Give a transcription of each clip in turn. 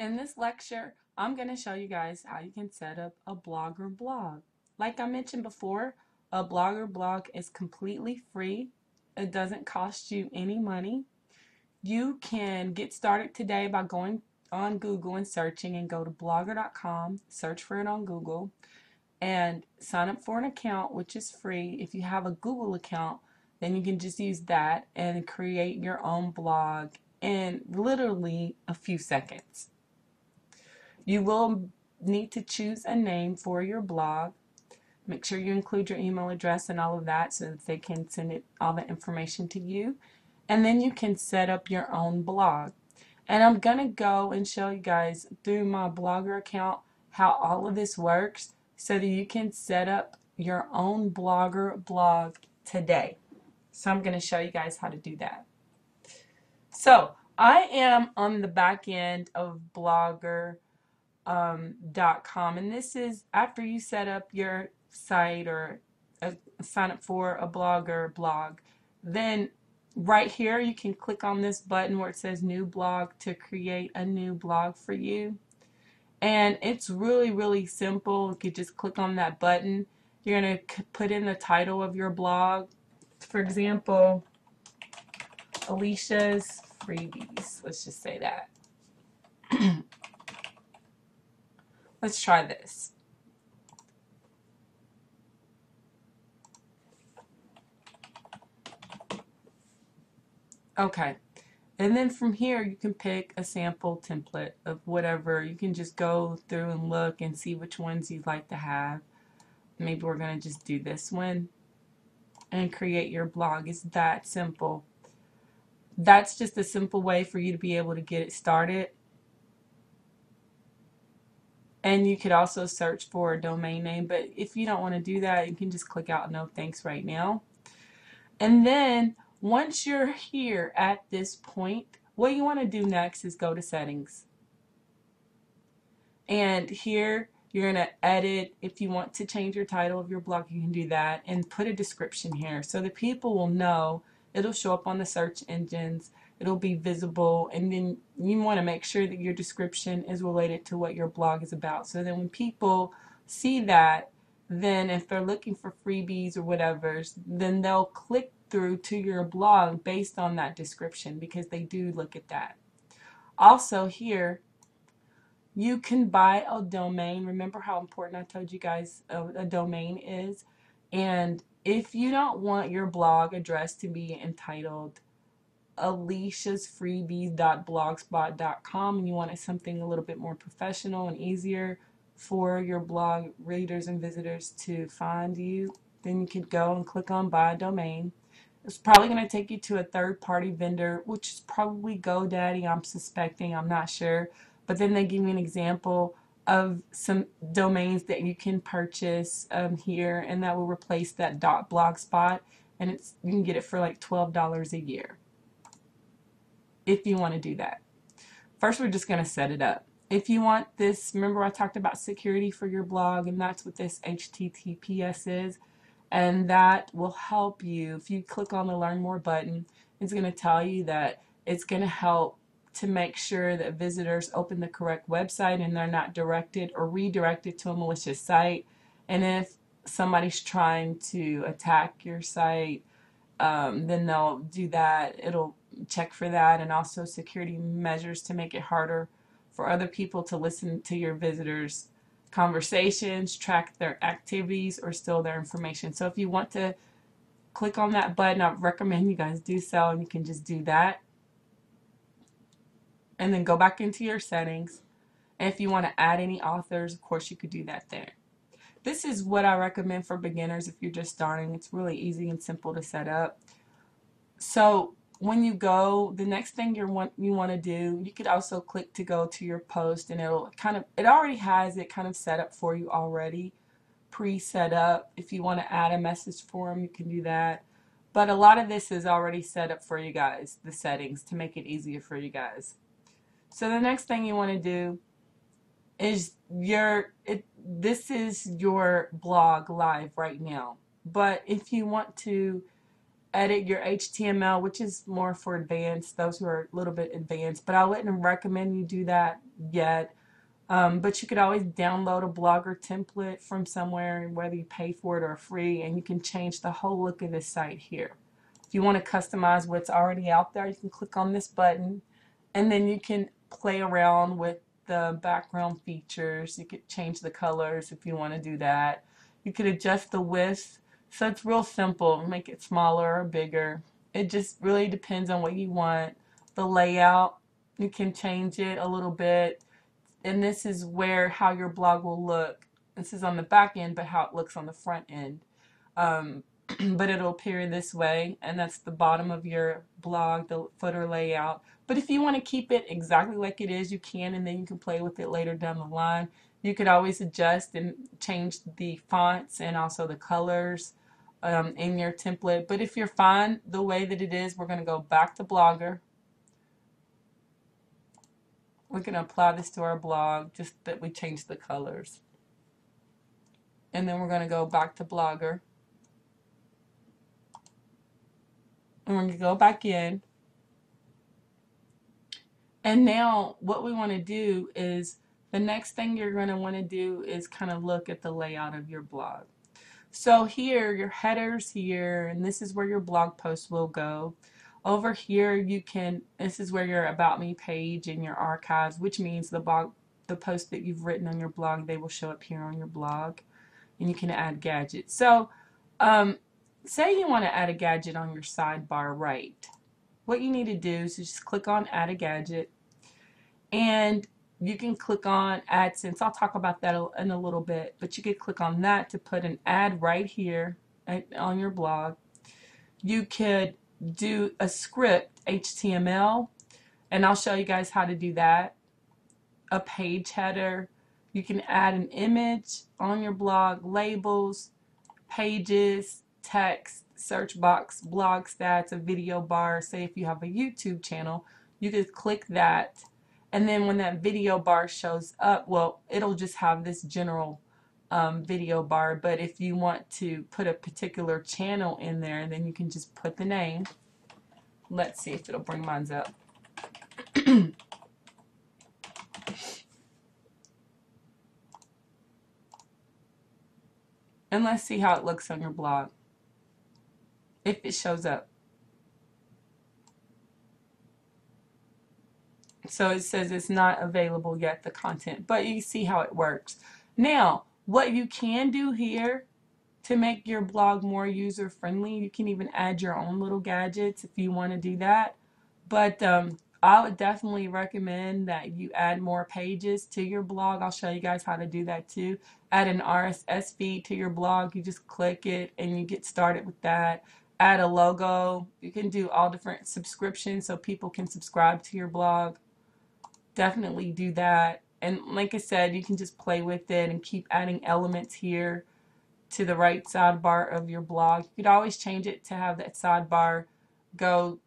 In this lecture, I'm going to show you guys how you can set up a Blogger blog. Like I mentioned before, a Blogger blog is completely free. It doesn't cost you any money. You can get started today by going on Google and searching and go to blogger.com, search for it on Google, and sign up for an account, which is free. If you have a Google account, then you can just use that and create your own blog in literally a few seconds. You will need to choose a name for your blog. Make sure you include your email address and all of that so that they can send it all the information to you. And then you can set up your own blog. And I'm going to go and show you guys through my blogger account how all of this works so that you can set up your own blogger blog today. So I'm going to show you guys how to do that. So I am on the back end of Blogger um, .com. And this is after you set up your site or uh, sign up for a blogger blog. Then right here you can click on this button where it says new blog to create a new blog for you. And it's really really simple. You just click on that button. You're going to put in the title of your blog. For example Alicia's freebies. Let's just say that Let's try this. Okay. And then from here, you can pick a sample template of whatever. You can just go through and look and see which ones you'd like to have. Maybe we're going to just do this one and create your blog. It's that simple. That's just a simple way for you to be able to get it started and you could also search for a domain name, but if you don't want to do that, you can just click out no thanks right now. And then once you're here at this point, what you want to do next is go to settings. And here you're going to edit. If you want to change your title of your blog, you can do that and put a description here so the people will know. It'll show up on the search engines it'll be visible and then you want to make sure that your description is related to what your blog is about. So then when people see that then if they're looking for freebies or whatever then they'll click through to your blog based on that description because they do look at that. Also here you can buy a domain. Remember how important I told you guys a, a domain is? And if you don't want your blog address to be entitled aliciasfreebies.blogspot.com and you wanted something a little bit more professional and easier for your blog readers and visitors to find you, then you could go and click on buy a domain. It's probably going to take you to a third party vendor, which is probably GoDaddy, I'm suspecting, I'm not sure. But then they give you an example of some domains that you can purchase um, here and that will replace that .dot .blogspot and it's you can get it for like $12 a year if you want to do that. First, we're just going to set it up. If you want this, remember I talked about security for your blog, and that's what this HTTPS is. And that will help you. If you click on the Learn More button, it's going to tell you that it's going to help to make sure that visitors open the correct website and they're not directed or redirected to a malicious site. And if somebody's trying to attack your site, um, then they'll do that. It'll check for that and also security measures to make it harder for other people to listen to your visitors conversations, track their activities, or steal their information. So if you want to click on that button, I recommend you guys do so, and you can just do that. And then go back into your settings. And if you want to add any authors, of course, you could do that there. This is what I recommend for beginners if you're just starting. It's really easy and simple to set up. So when you go, the next thing you want you want to do, you could also click to go to your post, and it'll kind of it already has it kind of set up for you already, pre-set up. If you want to add a message form, you can do that. But a lot of this is already set up for you guys, the settings to make it easier for you guys. So the next thing you want to do is your it this is your blog live right now. But if you want to edit your HTML, which is more for advanced, those who are a little bit advanced, but I wouldn't recommend you do that yet. Um, but you could always download a Blogger template from somewhere, whether you pay for it or free, and you can change the whole look of the site here. If you want to customize what's already out there, you can click on this button, and then you can play around with the background features. You could change the colors if you want to do that. You could adjust the width. So it's real simple. Make it smaller or bigger. It just really depends on what you want. The layout, you can change it a little bit and this is where how your blog will look. This is on the back end, but how it looks on the front end. Um, but it'll appear this way, and that's the bottom of your blog, the footer layout. But if you want to keep it exactly like it is, you can, and then you can play with it later down the line. You could always adjust and change the fonts and also the colors um, in your template. But if you're fine the way that it is, we're going to go back to Blogger we're going to apply this to our blog, just that we change the colors. And then we're going to go back to Blogger. And we're going to go back in. And now what we want to do is the next thing you're going to want to do is kind of look at the layout of your blog. So here, your headers here, and this is where your blog post will go. Over here, you can, this is where your About Me page and your archives, which means the blog, the post that you've written on your blog, they will show up here on your blog. And you can add gadgets. So, um, say you want to add a gadget on your sidebar right. What you need to do is just click on Add a Gadget. And you can click on AdSense. I'll talk about that in a little bit. But you could click on that to put an ad right here on your blog. You could do a script HTML and I'll show you guys how to do that a page header you can add an image on your blog labels pages text search box blog stats a video bar say if you have a YouTube channel you could click that and then when that video bar shows up well it'll just have this general um, video bar. But if you want to put a particular channel in there then you can just put the name. Let's see if it'll bring mine up. And let's see how it looks on your blog. If it shows up so it says it's not available yet the content but you see how it works. Now what you can do here to make your blog more user friendly you can even add your own little gadgets if you want to do that. But um, I would definitely recommend that you add more pages to your blog. I'll show you guys how to do that too. Add an RSS feed to your blog. You just click it and you get started with that. Add a logo. You can do all different subscriptions so people can subscribe to your blog definitely do that and like I said, you can just play with it and keep adding elements here to the right sidebar of your blog. You could always change it to have that sidebar go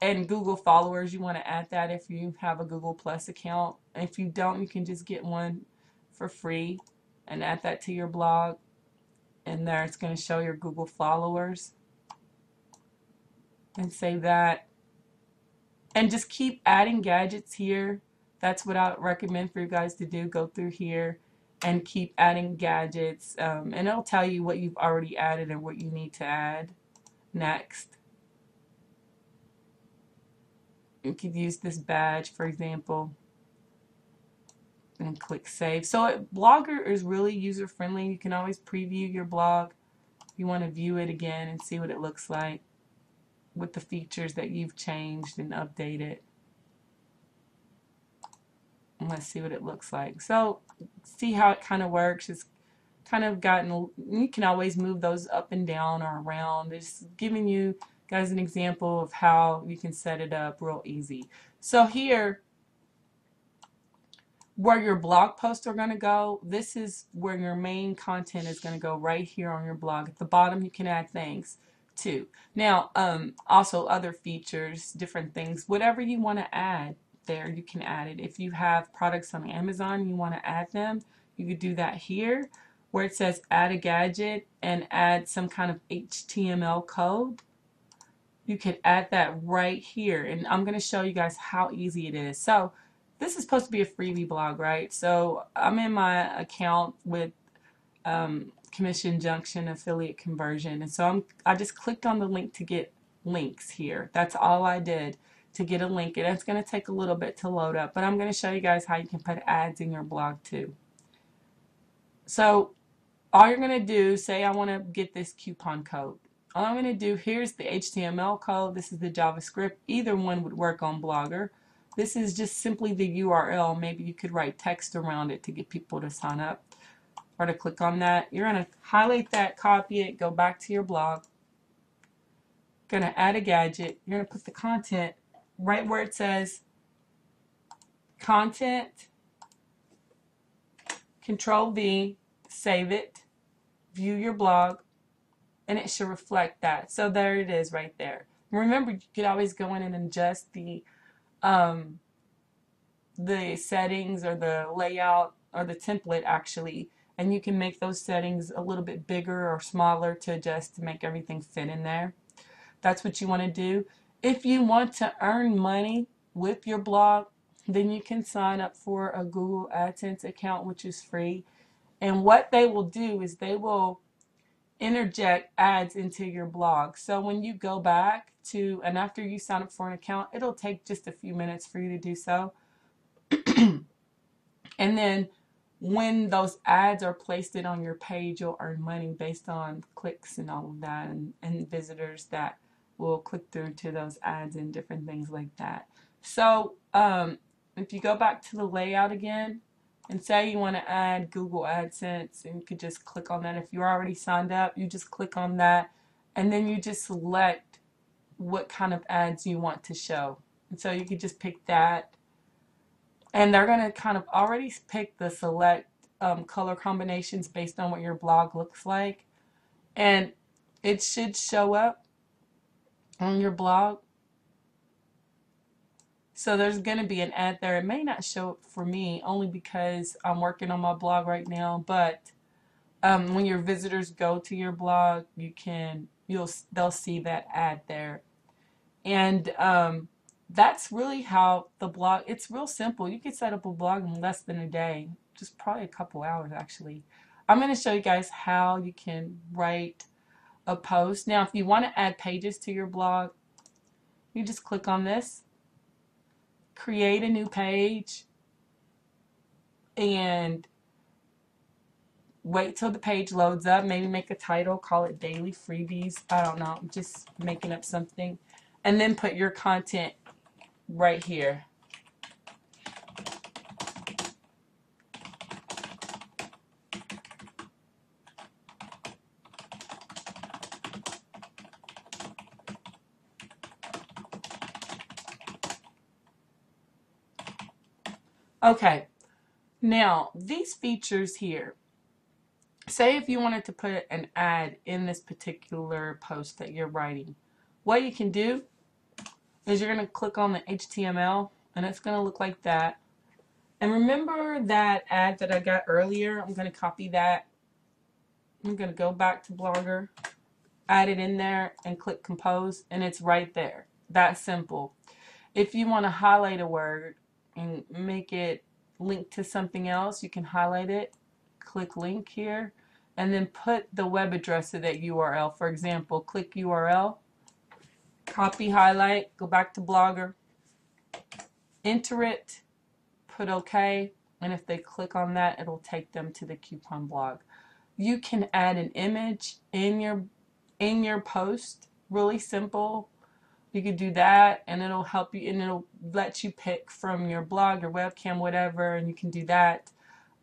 and Google followers. You want to add that if you have a Google Plus account. If you don't, you can just get one for free and add that to your blog. And there it's going to show your Google followers. And save that. And just keep adding gadgets here that's what I recommend for you guys to do. Go through here and keep adding gadgets um, and it'll tell you what you've already added and what you need to add next. You could use this badge for example and click save. So it, Blogger is really user friendly. You can always preview your blog if you want to view it again and see what it looks like with the features that you've changed and updated let's see what it looks like. So see how it kind of works. It's kind of gotten, you can always move those up and down or around. It's giving you guys an example of how you can set it up real easy. So here, where your blog posts are going to go, this is where your main content is going to go right here on your blog. At the bottom, you can add things too. Now, um, also other features, different things, whatever you want to add there you can add it. If you have products on Amazon you want to add them, you could do that here where it says add a gadget and add some kind of HTML code. you can add that right here. And I'm going to show you guys how easy it is. So this is supposed to be a freebie blog, right? So I'm in my account with um, Commission Junction affiliate conversion. And so I'm, I just clicked on the link to get links here. That's all I did to get a link. And it's going to take a little bit to load up, but I'm going to show you guys how you can put ads in your blog too. So all you're going to do, say I want to get this coupon code. All I'm going to do, here's the HTML code, this is the JavaScript. Either one would work on Blogger. This is just simply the URL. Maybe you could write text around it to get people to sign up or to click on that. You're going to highlight that, copy it, go back to your blog. Going to add a gadget. You're going to put the content right where it says content, control V, save it, view your blog, and it should reflect that. So there it is right there. Remember, you could always go in and adjust the um, the settings or the layout or the template actually, and you can make those settings a little bit bigger or smaller to adjust to make everything fit in there. That's what you want to do. If you want to earn money with your blog, then you can sign up for a Google AdSense account, which is free. And what they will do is they will interject ads into your blog. So when you go back to, and after you sign up for an account, it'll take just a few minutes for you to do so. and then when those ads are placed on your page, you'll earn money based on clicks and all of that and, and visitors that will click through to those ads and different things like that. So um, if you go back to the layout again, and say you want to add Google AdSense and you could just click on that. If you're already signed up, you just click on that and then you just select what kind of ads you want to show. And so you could just pick that and they're going to kind of already pick the select um, color combinations based on what your blog looks like. And it should show up on your blog so there's going to be an ad there. It may not show up for me only because I'm working on my blog right now, but um, when your visitors go to your blog, you can you'll they'll see that ad there. And um, that's really how the blog it's real simple. You can set up a blog in less than a day, just probably a couple hours actually. I'm going to show you guys how you can write a post. Now, if you want to add pages to your blog, you just click on this create a new page and wait till the page loads up. Maybe make a title, call it Daily Freebies. I don't know, I'm just making up something. And then put your content right here. Okay, now these features here, say if you wanted to put an ad in this particular post that you're writing, what you can do is you're going to click on the HTML and it's going to look like that. And remember that ad that I got earlier? I'm going to copy that. I'm going to go back to Blogger, add it in there, and click Compose, and it's right there. That simple. If you want to highlight a word, and make it link to something else, you can highlight it, click link here, and then put the web address of that URL. For example, click URL, copy, highlight, go back to Blogger, enter it, put OK, and if they click on that, it'll take them to the coupon blog. You can add an image in your in your post, really simple. You could do that and it'll help you and it'll let you pick from your blog, your webcam, whatever, and you can do that.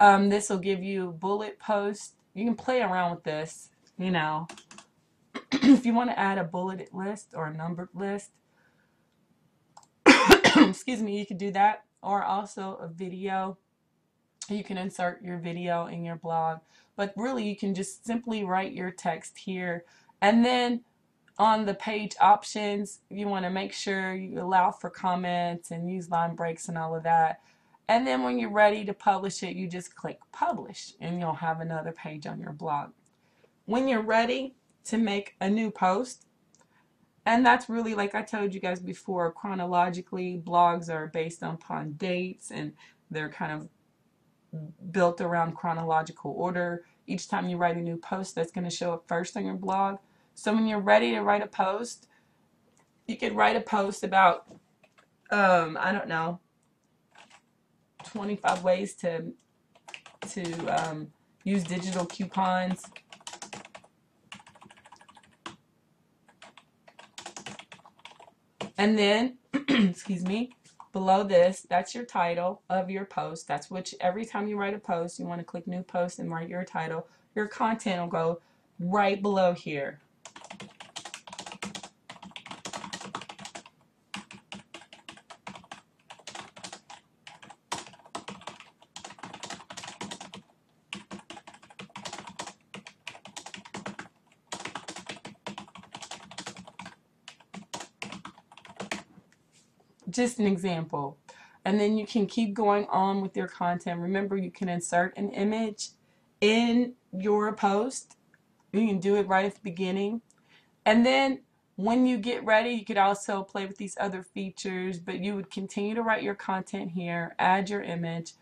Um, this will give you bullet post. You can play around with this, you know. if you want to add a bulleted list or a numbered list, excuse me, you could do that. Or also a video. You can insert your video in your blog. But really, you can just simply write your text here. And then on the page options, you want to make sure you allow for comments and use line breaks and all of that. And then when you're ready to publish it, you just click publish and you'll have another page on your blog. When you're ready to make a new post, And that's really, like I told you guys before, chronologically, blogs are based upon dates and they're kind of built around chronological order. Each time you write a new post, that's going to show up first on your blog. So when you're ready to write a post, you could write a post about, um, I don't know, 25 ways to to um, use digital coupons. And then, excuse me, below this, that's your title of your post. That's which every time you write a post, you want to click new post and write your title. Your content will go right below here. Just an example. And then you can keep going on with your content. Remember, you can insert an image in your post. You can do it right at the beginning. And then when you get ready, you could also play with these other features, but you would continue to write your content here, add your image,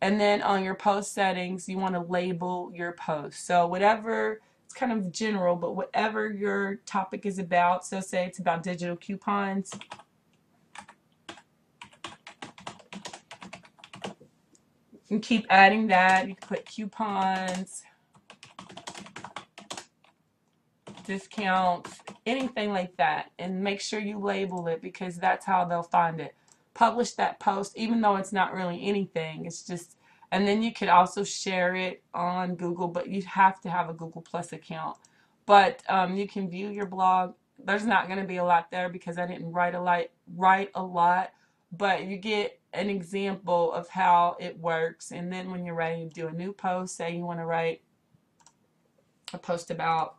and then on your post settings, you want to label your post. So whatever, it's kind of general, but whatever your topic is about, so say it's about digital coupons, You can keep adding that. You can put coupons, discounts, anything like that. And make sure you label it because that's how they'll find it. Publish that post, even though it's not really anything. It's just, and then you could also share it on Google, but you have to have a Google Plus account. But um, you can view your blog. There's not going to be a lot there because I didn't write a lot, write a lot, but you get an example of how it works. And then when you're ready to do a new post, say you want to write a post about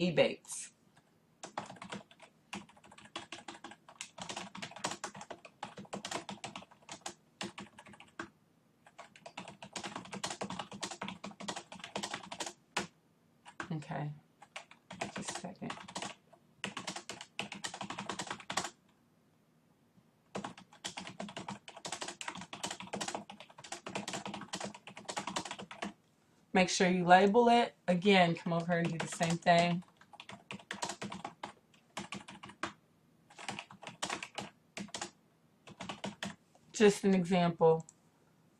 Ebates. Okay, just a second. Make sure you label it. Again, come over and do the same thing. Just an example.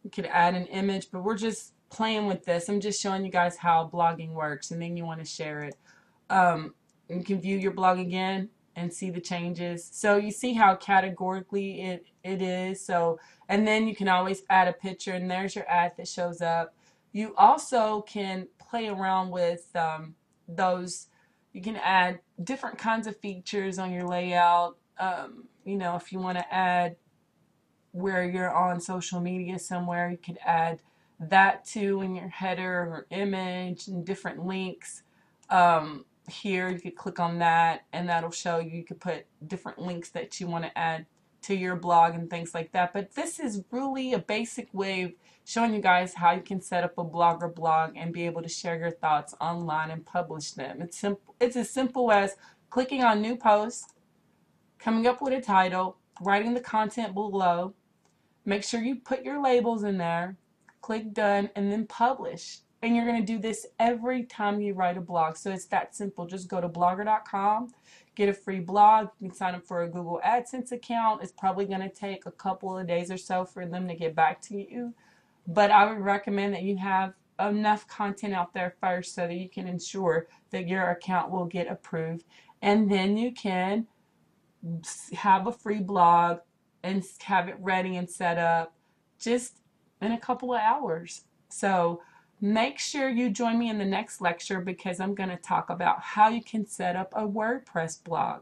You could add an image, but we're just playing with this. I'm just showing you guys how blogging works, and then you want to share it. Um, you can view your blog again and see the changes. So you see how categorically it, it is. So, and then you can always add a picture, and there's your ad that shows up. You also can play around with um, those. You can add different kinds of features on your layout. Um, you know, if you want to add where you're on social media somewhere, you could add that too in your header or image and different links. Um, here you could click on that and that'll show you you could put different links that you want to add to your blog and things like that. But this is really a basic way showing you guys how you can set up a blogger blog and be able to share your thoughts online and publish them. It's simple. It's as simple as clicking on new post, coming up with a title, writing the content below. Make sure you put your labels in there, click done, and then publish. And you're going to do this every time you write a blog. So it's that simple. Just go to blogger.com get a free blog. You can sign up for a Google AdSense account. It's probably going to take a couple of days or so for them to get back to you. But I would recommend that you have enough content out there first so that you can ensure that your account will get approved. And then you can have a free blog and have it ready and set up just in a couple of hours. So Make sure you join me in the next lecture because I'm going to talk about how you can set up a WordPress blog.